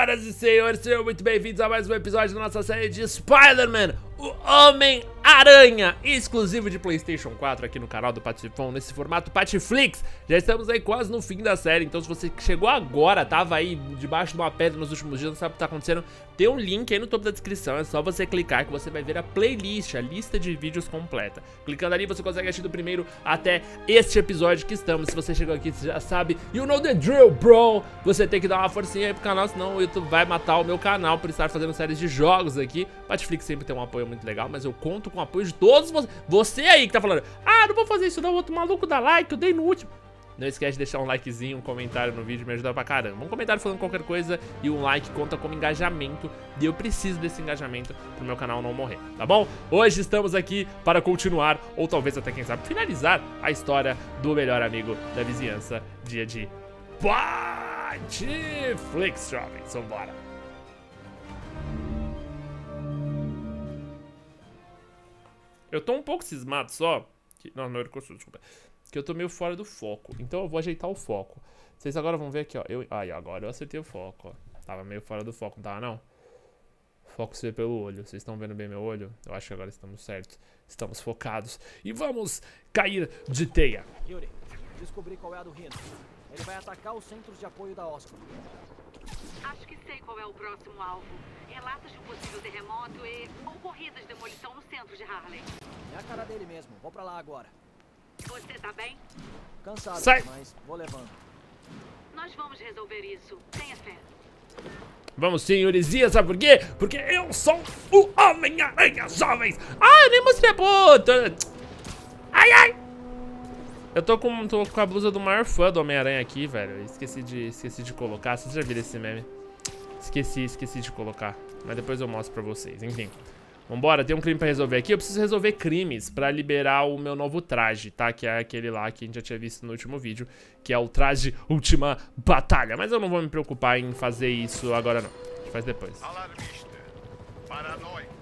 Senhoras e senhores, sejam muito bem-vindos a mais um episódio da nossa série de Spider-Man, o Homem-Aranha, exclusivo de Playstation 4 aqui no canal do Patifon, nesse formato Patiflix. Já estamos aí quase no fim da série, então se você chegou agora, tava aí debaixo de uma pedra nos últimos dias, não sabe o que tá acontecendo, tem um link aí no topo da descrição, é só você clicar que você vai ver a playlist, a lista de vídeos completa. Clicando ali você consegue assistir do primeiro até este episódio que estamos. Se você chegou aqui, você já sabe, you know the drill, bro! Você tem que dar uma forcinha aí pro canal, senão o YouTube vai matar o meu canal por estar fazendo séries de jogos aqui. Patiflix sempre tem um apoio muito legal, mas eu conto com o apoio de todos vocês. Você aí que tá falando, ah, não vou fazer isso não, outro maluco dá like, eu dei no último. Não esquece de deixar um likezinho, um comentário no vídeo, me ajuda pra caramba. Um comentário falando qualquer coisa e um like conta como engajamento. E eu preciso desse engajamento pro meu canal não morrer, tá bom? Hoje estamos aqui para continuar, ou talvez até quem sabe, finalizar a história do melhor amigo da vizinhança, dia de Patiflix, jovens. Vambora. Eu tô um pouco cismado só. Que, não, não, desculpa. Que eu tô meio fora do foco. Então eu vou ajeitar o foco. Vocês agora vão ver aqui, ó. Eu, ai, agora eu acertei o foco, ó. Tava meio fora do foco, não tava não? Foco se vê pelo olho. Vocês estão vendo bem meu olho? Eu acho que agora estamos certos. Estamos focados. E vamos cair de teia. Yuri, descobri qual é a do Rino. Ele vai atacar os centros de apoio da Oscar. Acho que sei qual é o próximo alvo. Relatos de um possível terremoto e ocorridas de demolição no centro de Harley. É a cara dele mesmo. Vou pra lá agora. Você tá bem? Cansado, Sai. mas vou levando. Nós vamos resolver isso. Tenha fé. Vamos, senhorizinha, sabe por quê? Porque eu sou o Homem-Aranha, jovens! Ah, eu nem mostrei a puta! Ai, ai! Eu tô com, tô com a blusa do maior fã do Homem-Aranha aqui, velho. Esqueci de, esqueci de colocar. Vocês já viram esse meme? Esqueci, esqueci de colocar. Mas depois eu mostro pra vocês. Enfim. Vambora, tem um crime pra resolver aqui. Eu preciso resolver crimes pra liberar o meu novo traje, tá? Que é aquele lá que a gente já tinha visto no último vídeo. Que é o traje Última Batalha. Mas eu não vou me preocupar em fazer isso agora, não. A gente faz depois. Alarmista, paranoico,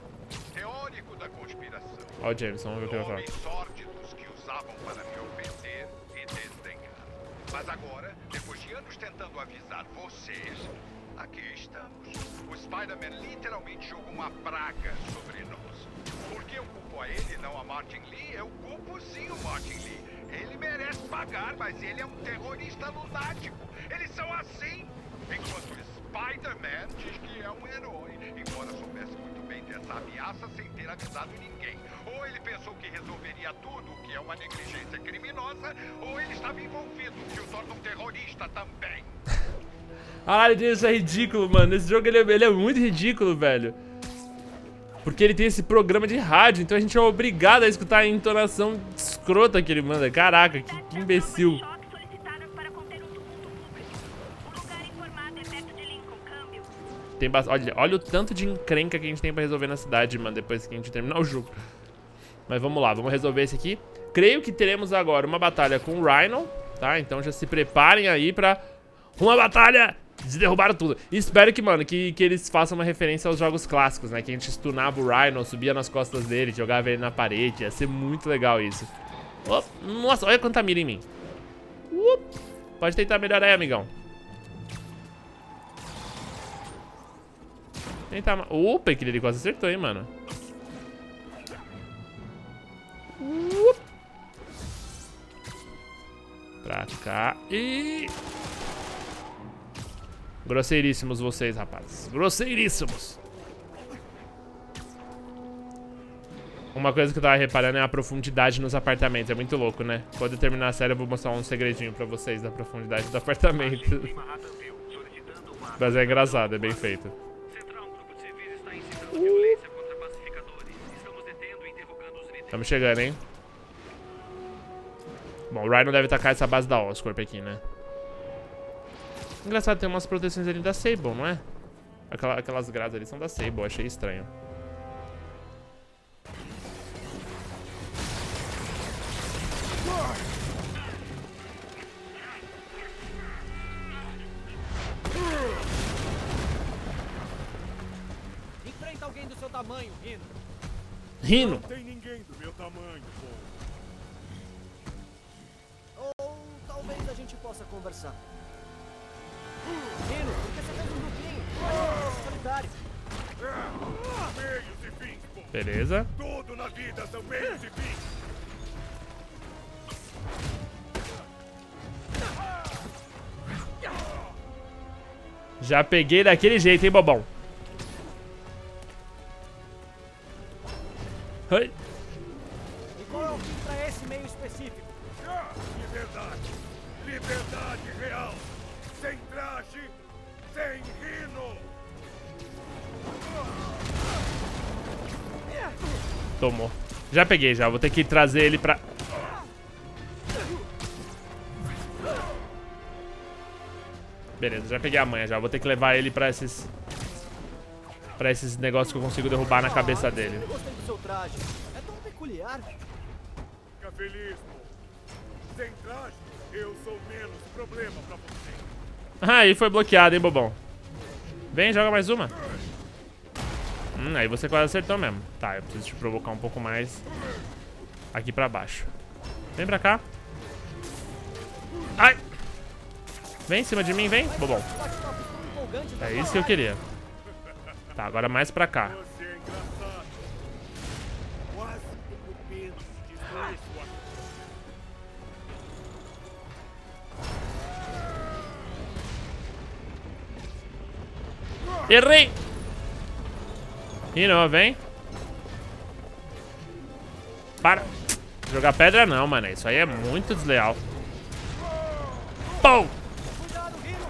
teórico da conspiração. Ó o Jameson, vamos ver o que ele vai falar. Mas agora, depois de anos tentando avisar vocês, aqui estamos. O Spider-Man literalmente jogou uma praga sobre nós. Por que eu culpo a ele, não a Martin Lee? Eu culpo sim o Martin Lee. Ele merece pagar, mas ele é um terrorista lunático. Eles são assim. Enquanto o Spider-Man diz que é um herói, embora soubesse muito bem dessa ameaça sem ter avisado ninguém. Ou ele pensou que resolveria tudo, que é uma negligência criminosa, ou ele estava envolvido, que o torna um terrorista também. Caralho, isso é ridículo, mano. Esse jogo ele é, ele é muito ridículo, velho. Porque ele tem esse programa de rádio, então a gente é obrigado a escutar a entonação escrota que ele manda. Caraca, que imbecil. Tem olha, olha o tanto de encrenca que a gente tem pra resolver na cidade, mano, depois que a gente terminar o jogo. Mas vamos lá, vamos resolver esse aqui. Creio que teremos agora uma batalha com o Rhino, tá? Então já se preparem aí pra uma batalha de derrubar tudo. E espero que, mano, que, que eles façam uma referência aos jogos clássicos, né? Que a gente stunava o Rhino, subia nas costas dele, jogava ele na parede. Ia ser muito legal isso. Nossa, olha quanta mira em mim. Pode tentar melhorar aí, amigão. Tentar... ma- Opa, aquele ali quase acertou, hein, mano. Up. Pra cá e... Grosseiríssimos vocês, rapazes. Grosseiríssimos. Uma coisa que eu tava reparando é a profundidade nos apartamentos. É muito louco, né? Quando eu terminar a série, eu vou mostrar um segredinho pra vocês da profundidade do apartamento. Mas é engraçado, é bem feito. Estamos chegando, hein? Bom, o Rhino deve atacar essa base da Oscorp aqui, né? Engraçado, tem umas proteções ali da Sable, não é? Aquela- aquelas grades ali são da Sable, achei estranho. Enfrenta alguém do seu tamanho, Rino. Rino! tamanho, povo. Ou talvez a gente possa conversar. Menino, por que você fez um grupinho? É solitário. Meios e fins, povo. Beleza. Tudo na vida são meios e fins. Já peguei daquele jeito, hein, bobão. Oi. Qual é o fim pra esse meio específico? Ah, Liberdade. Liberdade real. Sem traje, sem rino. Tomou. Já peguei, já. Vou ter que trazer ele pra... Beleza, já peguei a manha já. Vou ter que levar ele pra esses... Pra esses negócios que eu consigo derrubar na cabeça dele. Eu gostei do seu traje. É tão peculiar. Pô. Sem traje, eu sou menos problema pra você. Ah, aí foi bloqueado, hein, bobão. Vem, joga mais uma. Hum, aí você quase acertou mesmo. Tá, eu preciso te provocar um pouco mais aqui pra baixo. Vem pra cá. Ai! Vem em cima de mim, vem, bobão. É isso que eu queria. Tá, agora mais pra cá. Errei! E não, vem. Para. Jogar pedra não, mano. Isso aí é muito desleal. Pou! Cuidado, Rino!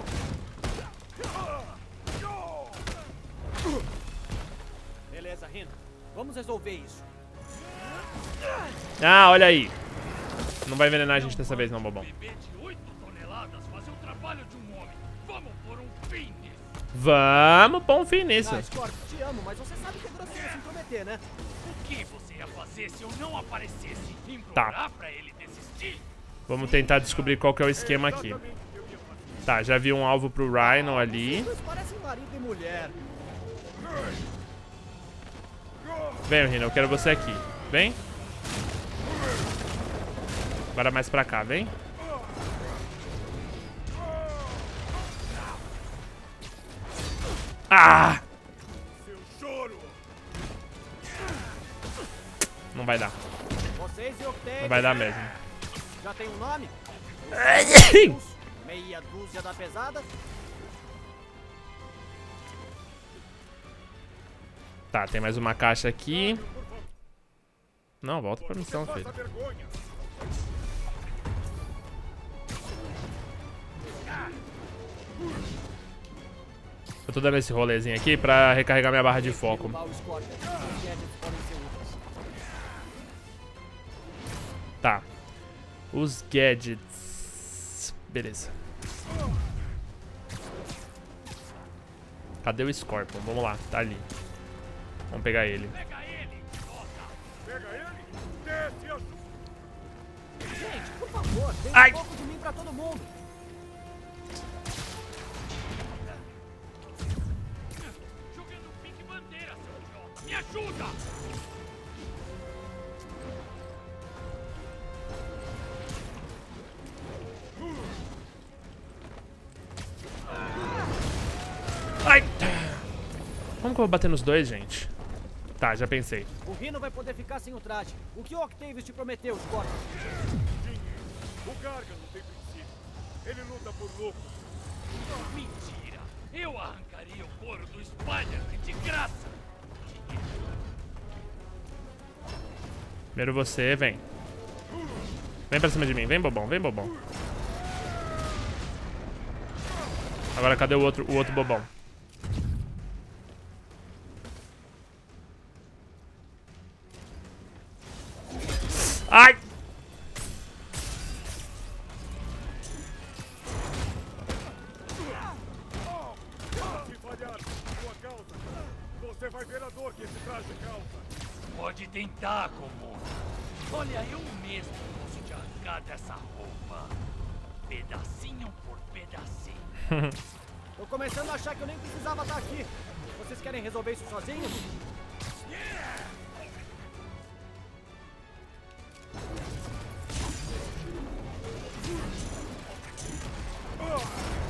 Beleza, Rino. Vamos resolver isso. Ah, olha aí. Não vai envenenar a gente dessa vez não, bobão. Vamos pôr um fim nisso. Ah, Scorpio, te amo, mas você sabe que é grosseiro se intrometer, né? O que você ia fazer se eu não aparecesse? Tá. Pra ele desistir? Vamos tentar descobrir qual que é o esquema aqui. Tá, já vi um alvo pro Rhino ali. E. Vem, Rino, eu quero você aqui. Vem. Agora mais pra cá, vem. Ah! seu choro. Não vai dar. Não vai dar mesmo. Já tem um nome? Meia dúzia da pesada? Tá, tem mais uma caixa aqui. Não, volta pra missão, filho. Vergonha. Eu tô dando esse rolezinho aqui pra recarregar minha barra de foco. Tá. Os gadgets. Beleza. Cadê o Scorpion? Vamos lá, tá ali. Vamos pegar ele. Pega ajuda! Ai! Como que eu vou bater nos dois, gente? Tá, já pensei. O Rino vai poder ficar sem o traje. O que o Octavius te prometeu? Dinheiro. O Garga não tem princípio. Ele luta por lucro. Mentira! Eu arrancaria o couro do Spider-Man de graça! Primeiro você, vem. Vem pra cima de mim, vem bobão, vem bobão. Agora cadê o outro, o outro bobão? Ai! Dessa roupa. Pedacinho por pedacinho. Tô começando a achar que eu nem precisava estar aqui. Vocês querem resolver isso sozinhos?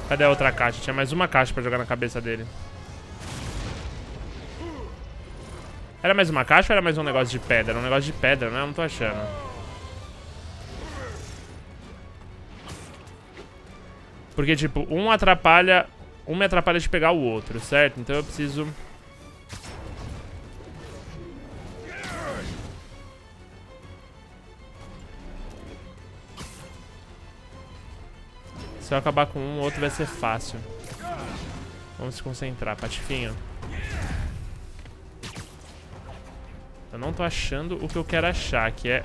Cadê a outra caixa? Tinha mais uma caixa pra jogar na cabeça dele. Era mais uma caixa ou era mais um negócio de pedra? Era um negócio de pedra, né? Eu não tô achando. Porque, tipo, um atrapalha... Um me atrapalha de pegar o outro, certo? Então eu preciso... Se eu acabar com um, o outro vai ser fácil. Vamos se concentrar, patifinho. Eu não tô achando o que eu quero achar, que é...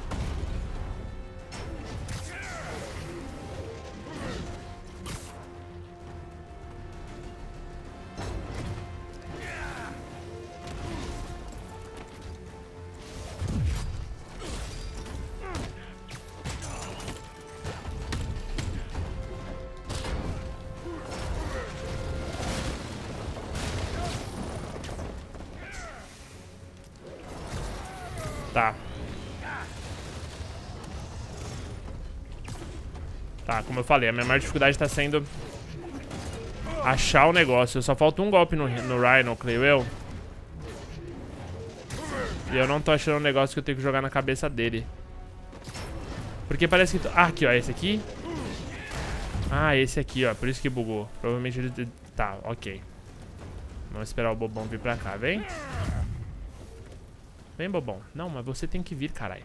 Tá, como eu falei, a minha maior dificuldade tá sendo achar o negócio. Só falta um golpe no, no Rhino, creio eu. E eu não tô achando o negócio que eu tenho que jogar na cabeça dele. Porque parece que... Ah, aqui, ó, esse aqui. Ah, esse aqui, ó, por isso que bugou. Provavelmente ele... Tá, ok. Vamos esperar o bobão vir pra cá, vem. Vem, bobão. Não, mas você tem que vir, caralho.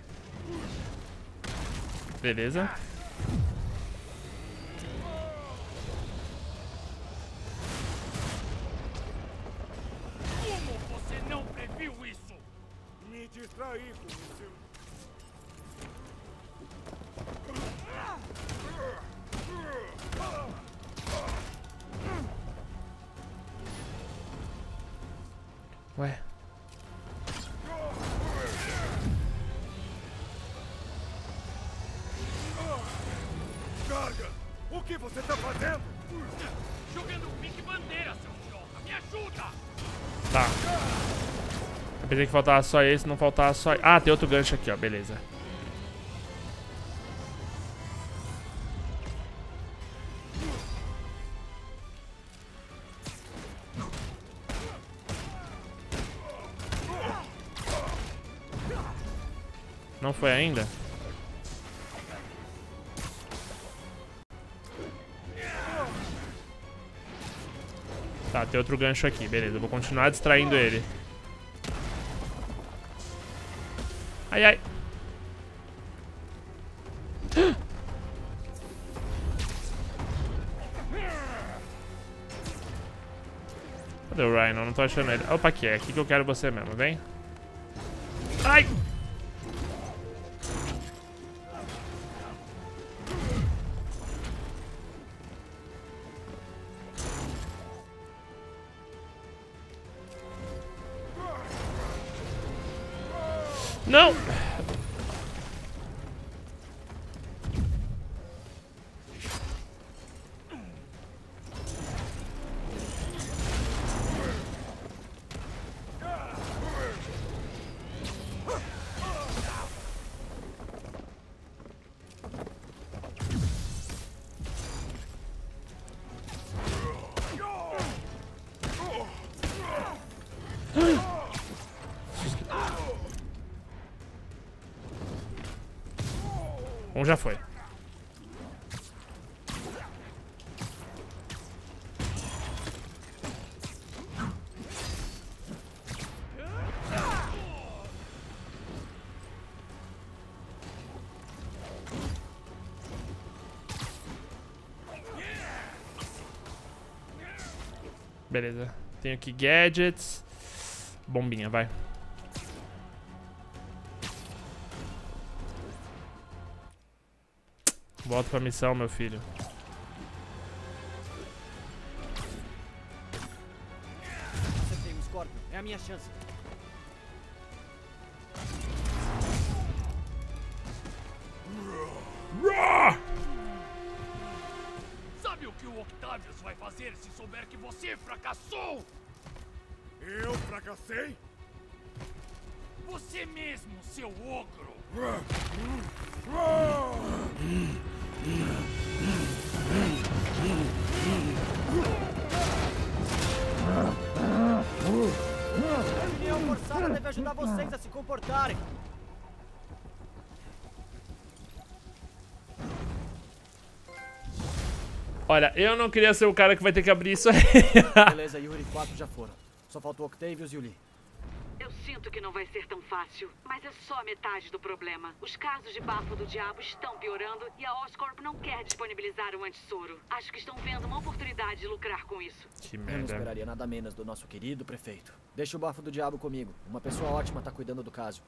Beleza. Ué. Carga! O que você tá fazendo? Jogando pique bandeira, seu idiota. Me ajuda! Tá. Eu pensei que faltava só esse, não faltava só... Ah, tem outro gancho aqui, ó. Beleza. Não foi ainda? Tá, tem outro gancho aqui, beleza. Eu vou continuar distraindo ele. Ai, ai. Cadê o Rhino? Não tô achando ele. Opa, aqui é. Aqui que eu quero você mesmo, vem. Ai! Não! Beleza. Tenho aqui gadgets. Bombinha, vai. Volta pra missão, meu filho. Acertei o Scorpion. É a minha chance. Octavius vai fazer se souber que você fracassou? Eu fracassei? Você mesmo, seu ogro! União forçada deve ajudar vocês a se comportarem. Olha, eu não queria ser o cara que vai ter que abrir isso aí. Beleza, Yuri, quatro já foram. Só faltou Octavius e o Lee. Eu sinto que não vai ser tão fácil, mas é só metade do problema. Os casos de bafo do diabo estão piorando e a Oscorp não quer disponibilizar o antissoro. Acho que estão vendo uma oportunidade de lucrar com isso. que Eu não merda. esperaria nada menos do nosso querido prefeito. Deixa o bafo do diabo comigo. Uma pessoa ótima tá cuidando do caso.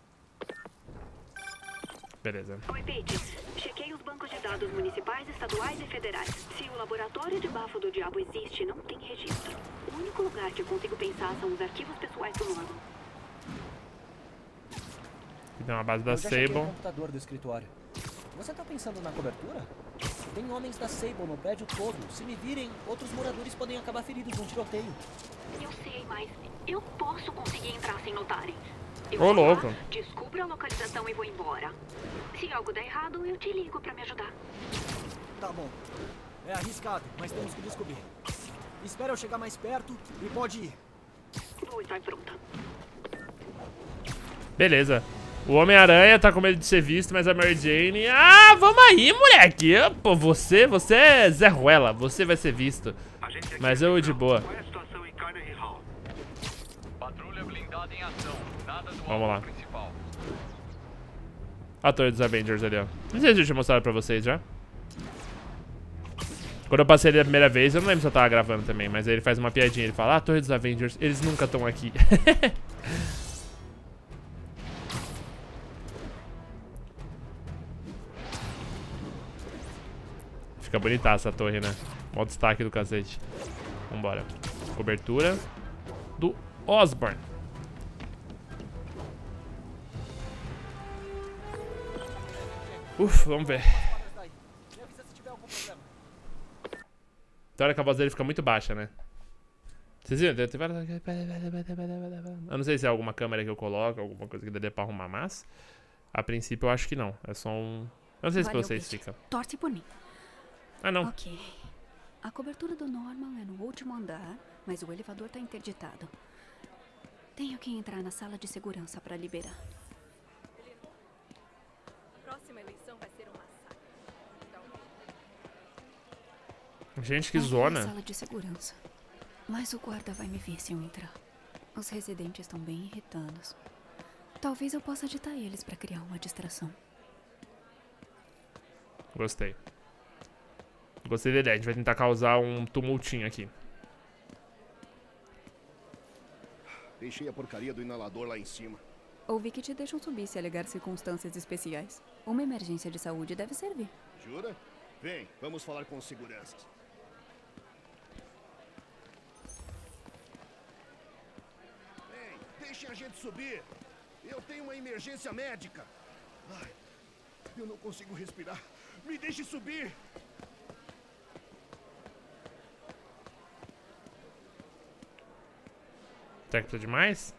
Beleza. Oi, Pete. Chequei de dados municipais, estaduais e federais. Se o laboratório de bafo do diabo existe, não tem registro. O único lugar que eu consigo pensar são os arquivos pessoais do Norman. Aqui tem uma base da o Sable. computador do escritório. Você tá pensando na cobertura? Tem homens da Sable no prédio todo. Se me virem, outros moradores podem acabar feridos num tiroteio. Eu sei, mas eu posso conseguir entrar sem notarem. Eu Ô, lá, louco. descubro a localização e vou embora. Se algo der errado, eu te ligo pra me ajudar. Tá bom. É arriscado, mas temos que descobrir. Espera eu chegar mais perto e pode ir. Vou estar pronta. Beleza. O Homem-Aranha tá com medo de ser visto, mas a Mary Jane... Ah, vamos aí, moleque. Pô, você, você é Zé Ruela. Você vai ser visto. Mas eu de boa. Qual é a situação em Carnegie Hall? Patrulha blindada em ação. Nada do Vamos lá. A torre dos Avengers ali, ó. Não sei se eu tinha mostrado pra vocês já. Quando eu passei ele a primeira vez, eu não lembro se eu tava gravando também, mas aí ele faz uma piadinha. Ele fala, ah, a torre dos Avengers, eles nunca estão aqui. Fica bonitaça a torre, né? Mó destaque do cacete. Vambora. Cobertura do Osborn. Uf, vamos ver. Que a voz dele fica muito baixa, né? Vocês viram? Eu não sei se é alguma câmera que eu coloco, alguma coisa que daria pra arrumar, mas... A princípio eu acho que não. É só um... Eu não sei se vocês Pete. fica. Torce por mim. Ah, não. Ok. A cobertura do Norman é no último andar, mas o elevador tá interditado. Tenho que entrar na sala de segurança para liberar. Gente, que Ali é zona. sala de segurança. Mas o guarda vai me ver se eu entrar. Os residentes estão bem irritados. Talvez eu possa agitar eles para criar uma distração. Gostei. Gostei da ideia. A gente vai tentar causar um tumultinho aqui. Deixei a porcaria do inalador lá em cima. Ouvi que te deixam subir se alegar circunstâncias especiais. Uma emergência de saúde deve servir. Jura? Vem, vamos falar com os seguranças. Vem, deixem a gente subir. Eu tenho uma emergência médica. Ai, eu não consigo respirar. Me deixe subir. Será que precisa de mais?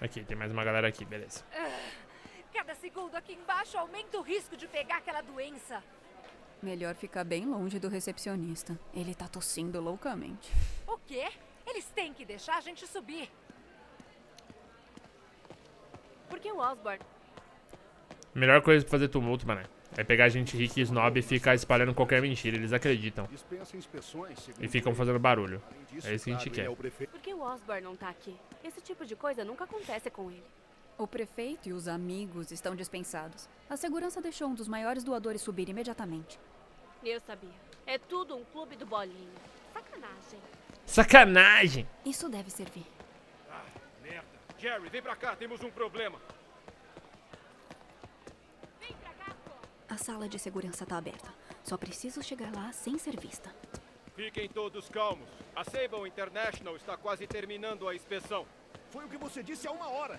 Aqui, tem mais uma galera aqui, beleza. cada segundo aqui embaixo aumenta o risco de pegar aquela doença. Melhor ficar bem longe do recepcionista. Ele tá tossindo loucamente. O quê? Eles têm que deixar a gente subir. Por que o Osborn? Melhor coisa pra fazer tumulto, mano. É pegar gente rica e snob e ficar espalhando qualquer mentira. Eles acreditam. E ficam fazendo barulho. É isso que a gente quer. é. Por que o Osborn não tá aqui? Esse tipo de coisa nunca acontece com ele. O prefeito e os amigos estão dispensados. A segurança deixou um dos maiores doadores subir imediatamente. Eu sabia. É tudo um clube do bolinho. Sacanagem. Sacanagem! Isso deve servir. Merda. Jerry, vem pra cá, temos um problema. A sala de segurança tá aberta. Só preciso chegar lá sem ser vista. Fiquem todos calmos. A Sable International está quase terminando a inspeção. Foi o que você disse há uma hora.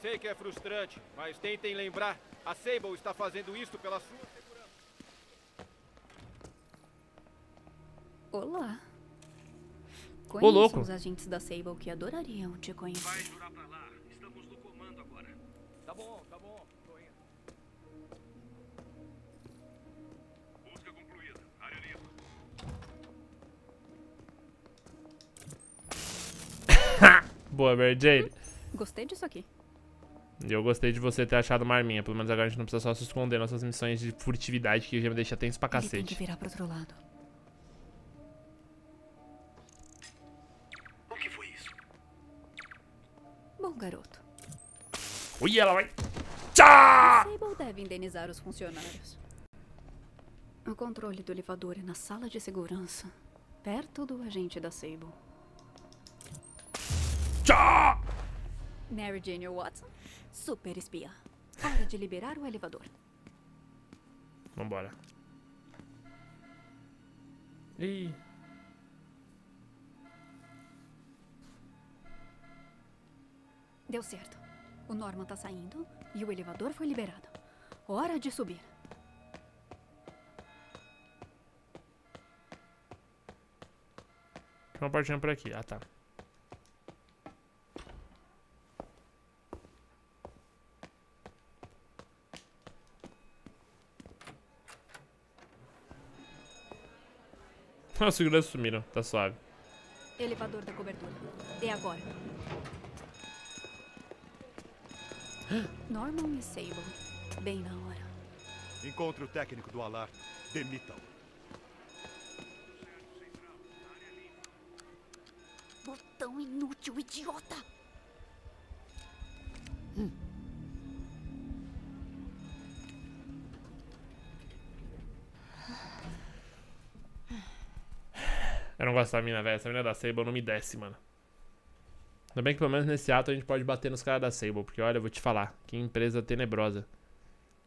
Sei que é frustrante, mas tentem lembrar. A Sable está fazendo isso pela sua segurança. Olá. Ô, Conheço louco. os agentes da Sable que adorariam te conhecer. jurar pra lá. Estamos no comando agora. Tá bom, tá bom. Tô indo. Busca concluída. Área limpa. Boa, Mary Jane. Gostei disso aqui. E eu gostei de você ter achado uma arminha. Pelo menos agora a gente não precisa só se esconder nossas missões de furtividade, que já me deixa tenso pra Ele tem que cacete. virar pro outro lado. O que foi isso? Bom, garoto. Ui, ela vai. Tchá! Sable deve indenizar os funcionários. O controle do elevador é na sala de segurança, perto do agente da Sable. Tchá! Mary Jane Watson, super espia. Hora de liberar o elevador. Vambora. Ih. Deu certo. O Norman tá saindo e o elevador foi liberado. Hora de subir. Tem uma portinha por aqui. Ah, tá. os seguranças sumiram. Tá suave. Elevador da cobertura. É agora. Norman e Sable. Bem na hora. Encontre o técnico do alar. Demitam. Botão inútil, idiota! Eu gosto dessa mina, velho. Essa mina da Sable não me desce, mano. Ainda bem que pelo menos nesse ato a gente pode bater nos caras da Sable. Porque olha, eu vou te falar. Que empresa tenebrosa.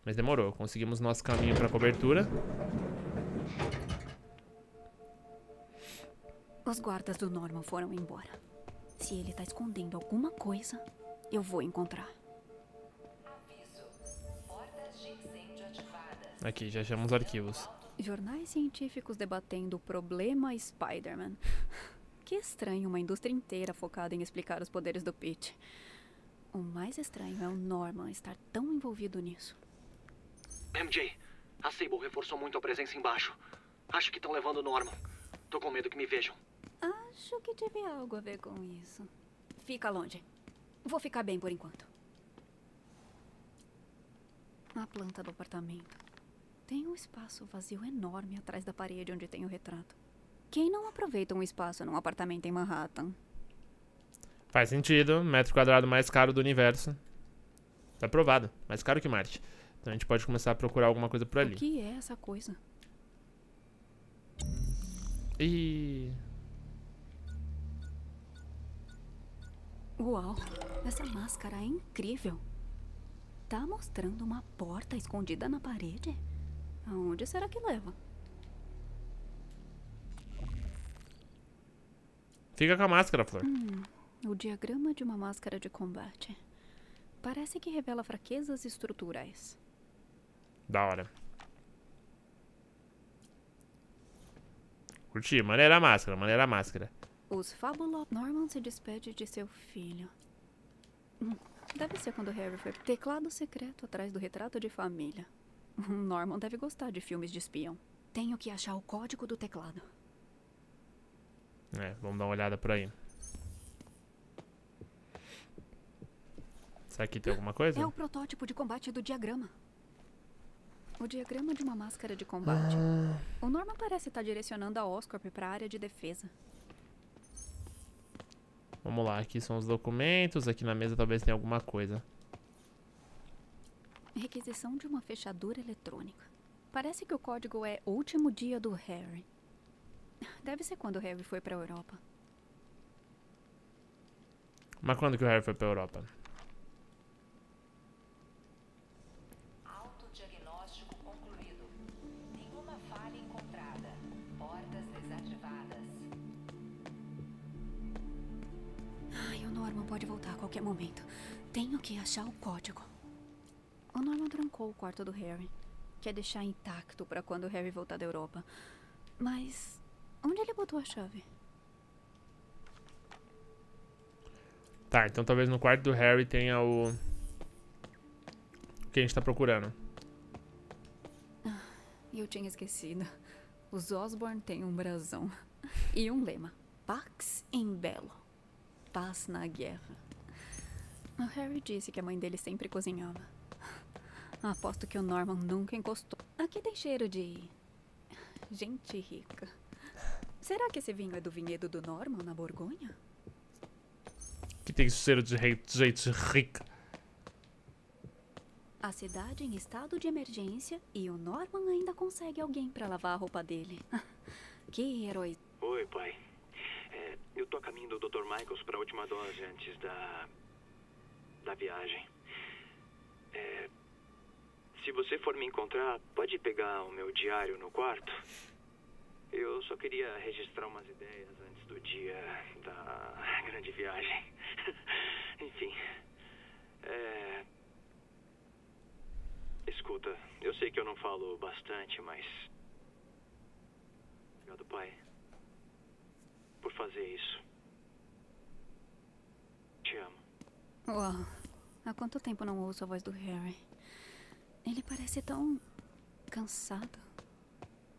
Mas demorou. Conseguimos nosso caminho pra cobertura. Os guardas do Norman foram embora. Se ele tá escondendo alguma coisa, eu vou encontrar. Aqui, já achamos os arquivos. Jornais científicos debatendo o problema Spider-Man. Que estranho uma indústria inteira focada em explicar os poderes do Pete. O mais estranho é o Norman estar tão envolvido nisso. MJ, a Sable reforçou muito a presença embaixo. Acho que estão levando o Norman. Tô com medo que me vejam. Acho que tive algo a ver com isso. Fica longe. Vou ficar bem por enquanto. A planta do apartamento. Tem um espaço vazio enorme atrás da parede onde tem o retrato. Quem não aproveita um espaço num apartamento em Manhattan? Faz sentido. Metro quadrado mais caro do universo. Tá aprovado. Mais caro que Marte. Então a gente pode começar a procurar alguma coisa por ali. O que é essa coisa? Ih. Uau, essa máscara é incrível. Tá mostrando uma porta escondida na parede? Aonde será que leva? Fica com a máscara, Flor. Hum, o diagrama de uma máscara de combate. Parece que revela fraquezas estruturais. Da hora. Curti. Maneira a máscara, maneira a máscara. Os fabulosos. Norman se despede de seu filho. Hum, Deve ser quando Harry foi. Teclado secreto atrás do retrato de família. Norman deve gostar de filmes de espião. Tenho que achar o código do teclado. É, vamos dar uma olhada por aí. Será que tem alguma coisa? É o protótipo de combate do diagrama. O diagrama de uma máscara de combate. O Norman parece estar direcionando a Oscorp para a área de defesa. Vamos lá, aqui são os documentos. Aqui na mesa talvez tenha alguma coisa. Requisição de uma fechadura eletrônica. Parece que o código é último dia do Harry. Deve ser quando o Harry foi para a Europa. Mas quando que o Harry foi pra Europa? Autodiagnóstico concluído. Nenhuma falha encontrada. Portas desativadas. Ai, o Norman pode voltar a qualquer momento. Tenho que achar o código. O Norman trancou o quarto do Harry. Quer deixar intacto para quando o Harry voltar da Europa. Mas onde ele botou a chave? Tá, então talvez no quarto do Harry tenha o. O que a gente tá procurando. Eu tinha esquecido. Os Osborne têm um brasão. E um lema. Pax in Bello. paz na guerra. O Harry disse que a mãe dele sempre cozinhava. Aposto que o Norman nunca encostou. Aqui tem cheiro de. gente rica. Será que esse vinho é do vinhedo do Norman na Borgonha? Que tem cheiro de gente rica. A cidade em estado de emergência e o Norman ainda consegue alguém pra lavar a roupa dele. Que herói. Oi, pai. É, eu tô a caminho do Dr. Michaels para a última dose antes da. da viagem. É, se você for me encontrar, pode pegar o meu diário no quarto? Eu só queria registrar umas ideias antes do dia da grande viagem. Enfim. É. Escuta, eu sei que eu não falo bastante, mas. Obrigado, pai. Por fazer isso. Te amo. Uau, há quanto tempo não ouço a voz do Harry? Ele parece tão. cansado.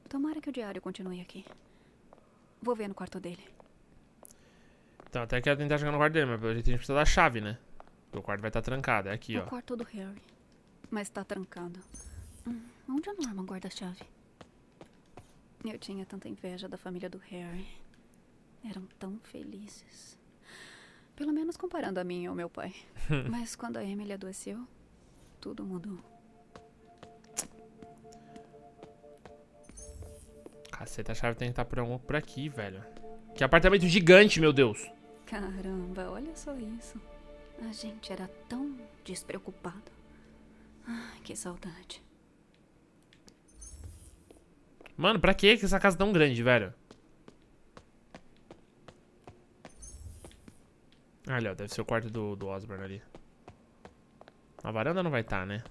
Tomara que o diário continue aqui. Vou ver no quarto dele. Então, até quero tentar chegar no quarto dele, mas pelo jeito a gente precisa da chave, né? Porque o quarto vai estar trancado. É aqui, o ó. quarto do Harry. Mas tá trancado. Hum, onde o Norman guarda a chave? Eu tinha tanta inveja da família do Harry. Eram tão felizes. Pelo menos comparando a mim e ao meu pai. Mas quando a Emily adoeceu, tudo mudou. Caceta, a chave tem que estar por, algum- por aqui, velho. Que apartamento gigante, meu Deus. Caramba, olha só isso. A gente era tão despreocupado. Ai, que saudade. Mano, pra que essa casa é tão grande, velho? Ah, Ali, ó, deve ser o quarto do, do Osborne ali. A varanda não vai estar, né?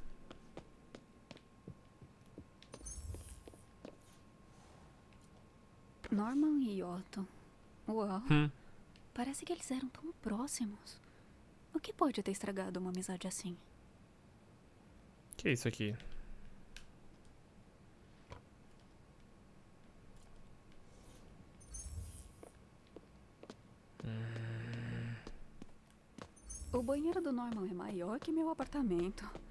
Norman e Otto. Uau. Hum. Parece que eles eram tão próximos. O que pode ter estragado uma amizade assim? Que é isso aqui? O banheiro do Norman é maior que meu apartamento.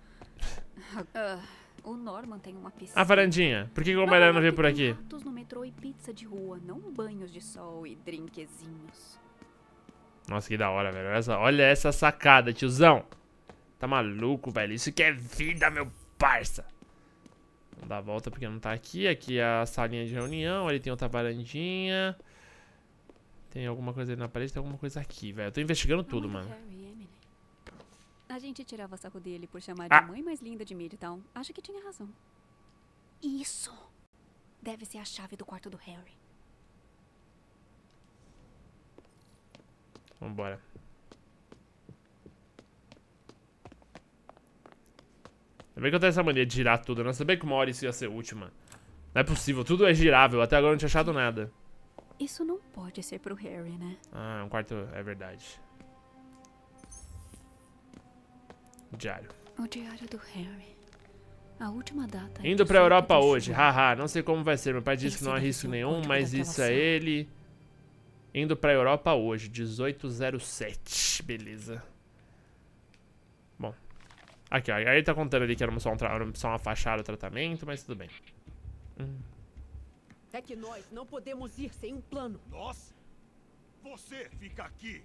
Ah, o Norman tem uma piscina. A varandinha. Por que, o Homem-Aranha não veio por aqui? No metrô e pizza de rua, não banhos de sol e drinkzinhos. Nossa, que da hora, velho. Olha essa, olha essa sacada, tiozão. Tá maluco, velho. Isso que é vida, meu parça. Vamos dar a volta porque não tá aqui. Aqui é a salinha de reunião. Ali tem outra varandinha. Tem alguma coisa ali na parede, tem alguma coisa aqui, velho. Eu tô investigando tudo, mano. Harry. A gente tirava sarro dele por chamar Ah. de mãe mais linda de Midtown. Acho que tinha razão. Isso! Deve ser a chave do quarto do Harry. Vambora. Ainda bem que eu tenho essa mania de girar tudo. Eu não sabia que uma hora isso ia ser útil, mano. Não é possível. Tudo é girável. Até agora eu não tinha achado nada. Isso não pode ser pro Harry, né? Ah, um quarto... É verdade. Diário. O diário do Harry. A última data. é Indo pra 18 Europa hoje. Haha, não sei como vai ser. Meu pai disse que não há risco o nenhum, mas isso é ele. Indo pra Europa hoje, 1807. Beleza. Bom. Aqui, ó. Aí ele tá contando ali que era só, um tra- era só uma fachada, tratamento, mas tudo bem. Hum. É que nós não podemos ir sem um plano. Nós? Você fica aqui.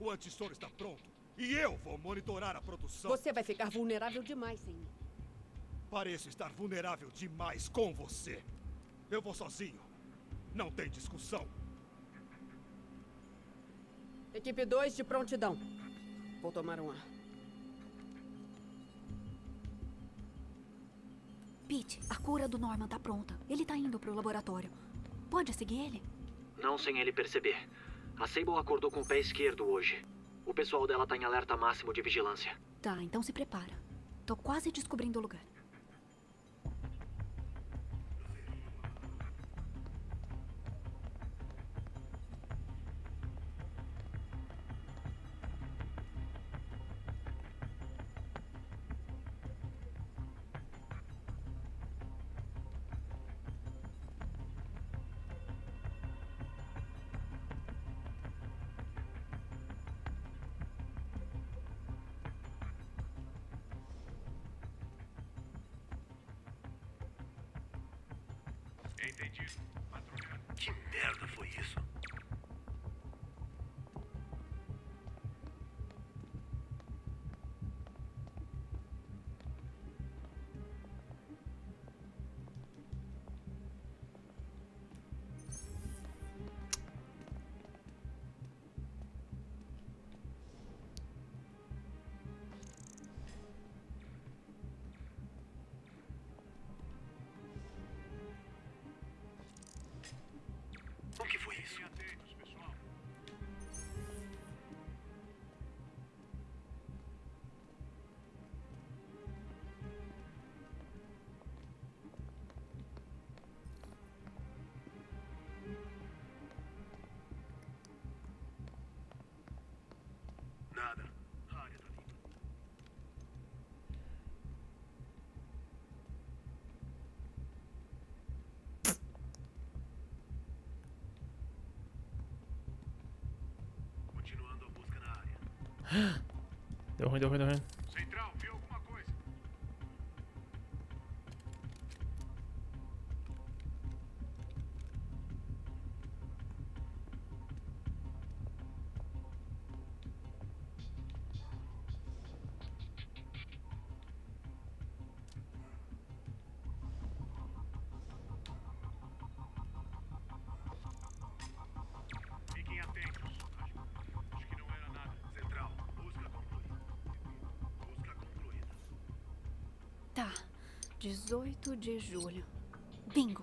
O antissoro está pronto. E eu vou monitorar a produção. Você vai ficar vulnerável demais sem mim. Pareço estar vulnerável demais com você. Eu vou sozinho. Não tem discussão. Equipe 2 de prontidão. Vou tomar um ar. Pete, a cura do Norman tá pronta. Ele tá indo pro laboratório. Pode seguir ele? Não sem ele perceber. A Sable acordou com o pé esquerdo hoje. O pessoal dela tá em alerta máximo de vigilância. Tá, então se prepara. Tô quase descobrindo o lugar. Área. Deu ruim, deu ruim, deu ruim. Central, 18 de julho. Bingo.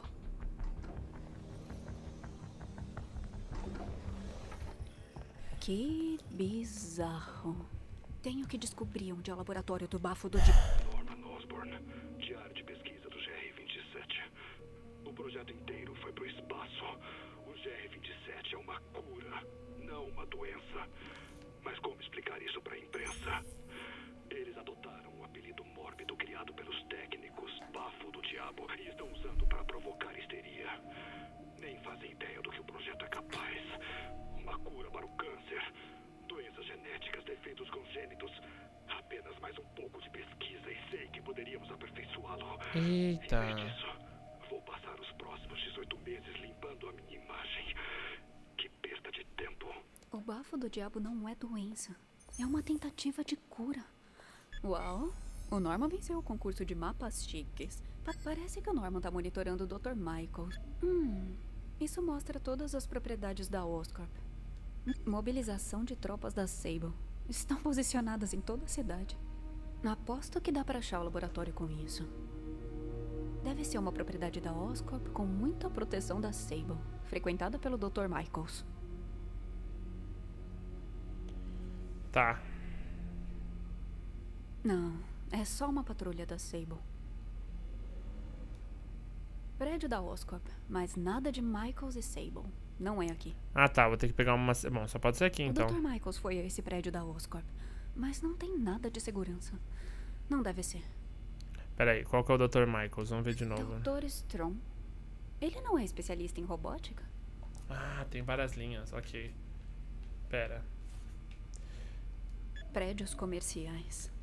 Que bizarro. Tenho que descobrir onde é o laboratório do bafo do... Di- Norman Osborn, diário de pesquisa do GR-27. O projeto inteiro foi pro espaço. O GR-27 é uma cura, não uma doença. Mas como explicar isso pra imprensa? Mórbido criado pelos técnicos Bafo do Diabo e estão usando para provocar histeria. Nem fazem ideia do que o projeto é capaz. Uma cura para o câncer, doenças genéticas, defeitos congênitos. Apenas mais um pouco de pesquisa e sei que poderíamos aperfeiçoá-lo. Eita. Em vez disso, vou passar os próximos 18 meses limpando a minha imagem. Que perda de tempo. O bafo do diabo não é doença. É uma tentativa de cura. Uau! O Norman venceu o concurso de mapas chiques. Pa- parece que o Norman tá monitorando o Dr. Michael. Hum. Isso mostra todas as propriedades da Oscorp. Mobilização de tropas da Sable. Estão posicionadas em toda a cidade. Aposto que dá pra achar o laboratório com isso. Deve ser uma propriedade da Oscorp com muita proteção da Sable, frequentada pelo Dr. Michaels. Tá. Não, é só uma patrulha da Sable. Prédio da Oscorp, mas nada de Michaels e Sable. Não é aqui. Ah, tá. Vou ter que pegar uma... Bom, só pode ser aqui, então. O Dr. Michaels foi a esse prédio da Oscorp, mas não tem nada de segurança. Não deve ser. Pera aí, qual que é o Dr. Michaels? Vamos ver de novo. Dr. Strom. Ele não é especialista em robótica? Ah, tem várias linhas. Ok. Pera. Prédios comerciais.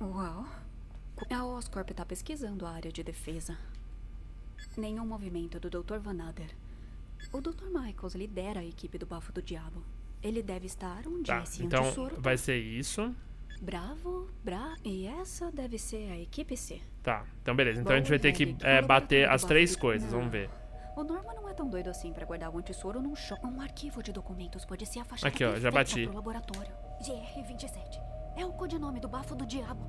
Uau. A Oscorp está pesquisando a área de defesa. Nenhum movimento do Dr. Van Adder. O Dr. Michaels lidera a equipe do Bafo do Diabo. Ele deve estar onde Tá, esse então antissoro vai ser isso. Bravo, Bra... E essa deve ser a equipe C. Tá, então beleza. Então Bom, a gente vai ter que é, bater as três coisas. Não. Vamos ver. O Norman não é tão doido assim pra guardar o antissoro num chão. Um arquivo de documentos pode ser a fachada Aqui, ó, já bati. pro laboratório. GR-27. É o codinome do Bafo do Diabo.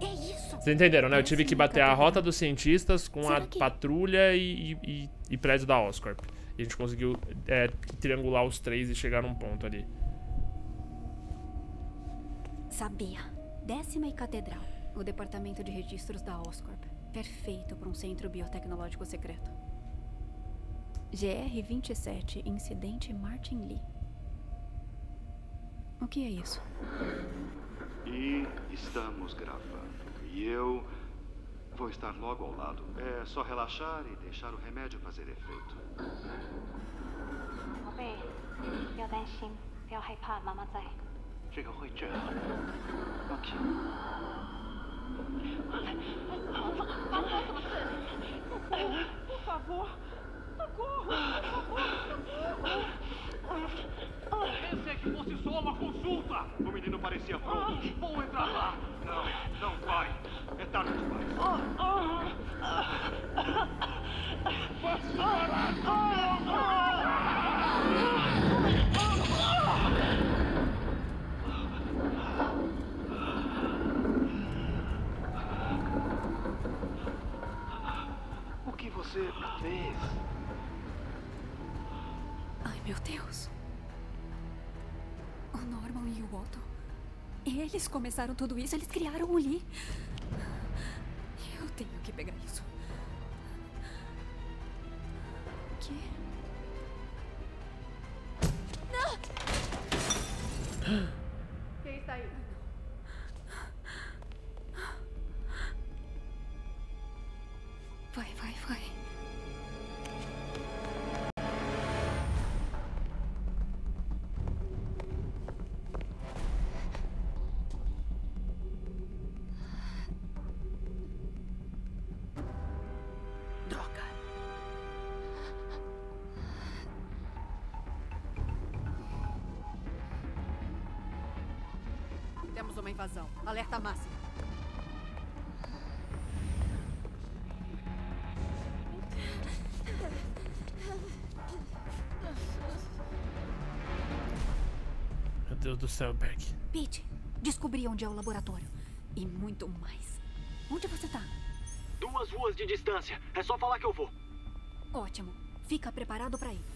É isso! Vocês entenderam, né? Eu tive que Péssima bater a rota dos cientistas com a Será que- patrulha e, e, e- e prédio da Oscorp. E a gente conseguiu é, triangular os três e chegar num ponto ali. Sabia. Décima e Catedral. O departamento de registros da Oscorp. Perfeito para um centro biotecnológico secreto. GR-27, incidente Martin Lee. O que é isso? E estamos gravando. E eu vou estar logo ao lado. É só relaxar e deixar o remédio fazer efeito. 宝贝，不要担心，不要害怕，妈妈在。这个会治好的。OK。发生什么事？不，法国，法国，法国，法国。？por favor，fosse só uma consulta. O menino parecia pronto. Vou entrar lá. Não, não vai. É tarde demais. Você parar O que você fez? Ai, meu Deus. Norman e o Otto. Eles começaram tudo isso, eles criaram o Lee. Eu tenho que pegar isso. O quê? Quem está aí? Uma invasão. Alerta máximo. Meu Deus do céu, Beck. Pete, descobri onde é o laboratório. E muito mais. Onde você tá? Duas ruas de distância. É só falar que eu vou. Ótimo. Fica preparado pra ir.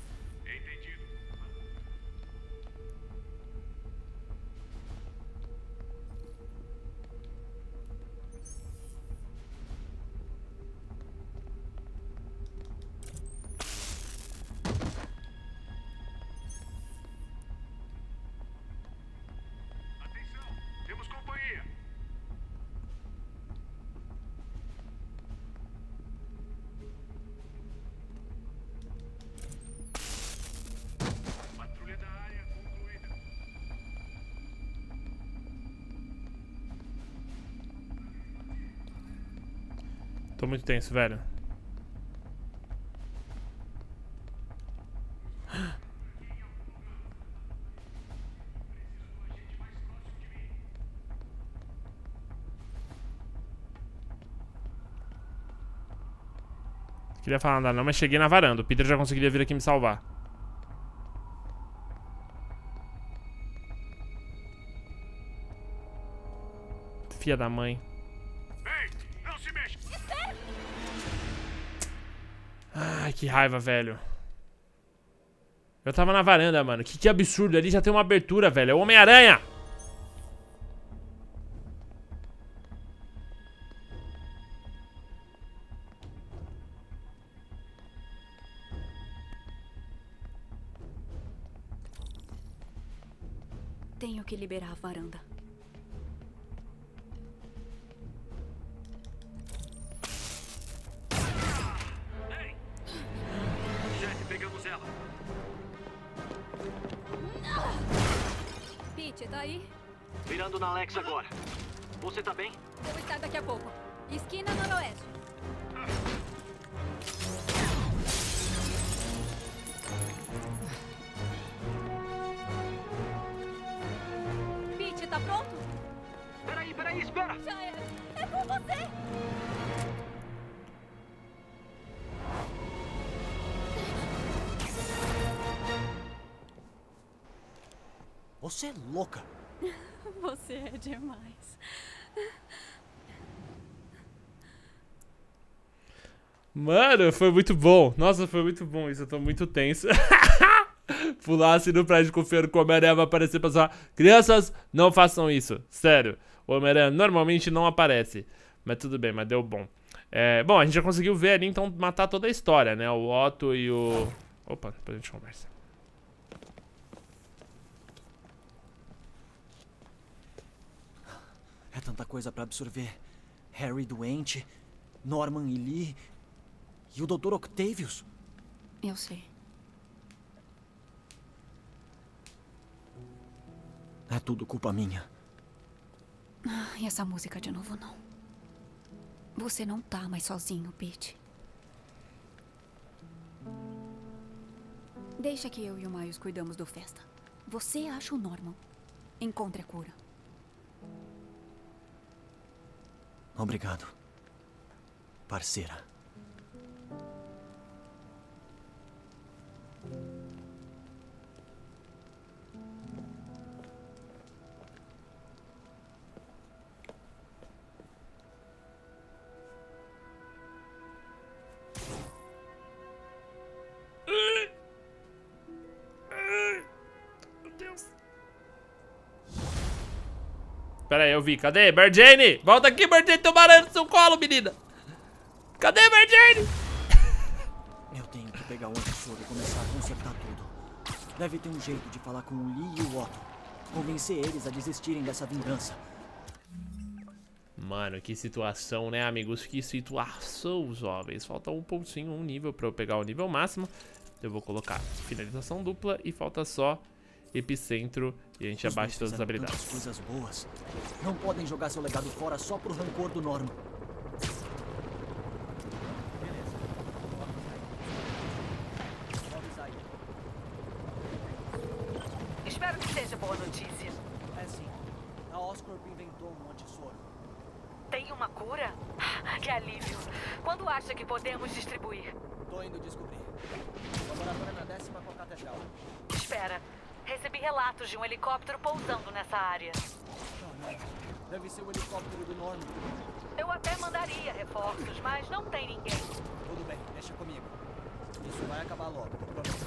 Tô muito tenso, velho. Queria falar nada não, mas cheguei na varanda. O Peter já conseguiria vir aqui me salvar. Filha da mãe. Ai, que raiva, velho. Eu tava na varanda, mano. Que, que absurdo. Ali já tem uma abertura, velho. É o Homem-Aranha. Tenho que liberar a varanda. Aí? Virando na Alex agora. Você tá bem? Vou estar daqui a pouco. Esquina noroeste. Você é louca. Você é demais. Mano, foi muito bom. Nossa, foi muito bom isso. Eu tô muito tenso. Pulasse no prédio confiando que o Homem-Aranha vai aparecer pra só. Crianças, não façam isso. Sério. O Homem-Aranha normalmente não aparece. Mas tudo bem, mas deu bom. É, bom, a gente já conseguiu ver ali, então, matar toda a história, né? O Otto e o... Opa, depois a gente conversa. É tanta coisa pra absorver. Harry doente, Norman e Lee e o Dr. Octavius. Eu sei. É tudo culpa minha. Ah, e essa música de novo não. Você não tá mais sozinho, Pete. Deixa que eu e o Miles cuidamos do festa. Você acha o Norman. Encontre a cura. Obrigado. Parceira. Pera aí, eu vi. Cadê? Mary Jane! Volta aqui, Mary Jane. Tem aranha no seu colo, menina. Cadê, Mary Jane? Eu tenho que pegar o antissoro e começar a consertar tudo. Deve ter um jeito de falar com o Lee e o Otto. Convencer eles a desistirem dessa vingança. Mano, que situação, né, amigos? Que situação, jovens. Falta um pontinho, um nível pra eu pegar o nível máximo. Eu vou colocar finalização dupla e falta só epicentro e a gente abaixa todas as habilidades. coisas boas. Não podem jogar seu legado fora só pro rancor do Norman. Espero que seja boa notícia. É sim. A Oscorp inventou um antissoro. Tem uma cura? Que alívio. Quando acha que podemos distribuir? Tô indo descobrir. Laboratório na décima com a catedral. Espera. Recebi relatos de um helicóptero pousando nessa área. Não, não. Deve ser o helicóptero do Norman. Eu até mandaria reforços, mas não tem ninguém. Tudo bem, deixa comigo. Isso vai acabar logo, prometo.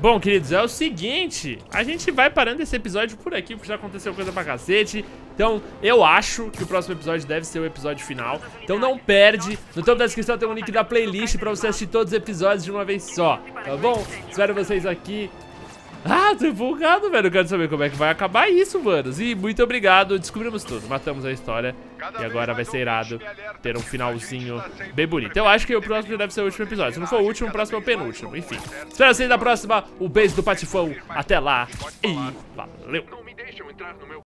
Bom, queridos, é o seguinte, a gente vai parando esse episódio por aqui, porque já aconteceu coisa pra cacete. Então, eu acho que o próximo episódio deve ser o episódio final. Então não perde, no topo da descrição tem um link da playlist pra você assistir todos os episódios de uma vez só, tá bom? Espero vocês aqui. Ah, tô empolgado, velho, eu quero saber como é que vai acabar isso, manos. E muito obrigado, descobrimos tudo, matamos a história. E agora vai ser irado ter um finalzinho bem bonito. Eu acho que o próximo deve ser o último episódio. Se não for o último, o próximo é o penúltimo. Enfim. Espero vocês na próxima. O beijo do Patifão. Até lá. E valeu.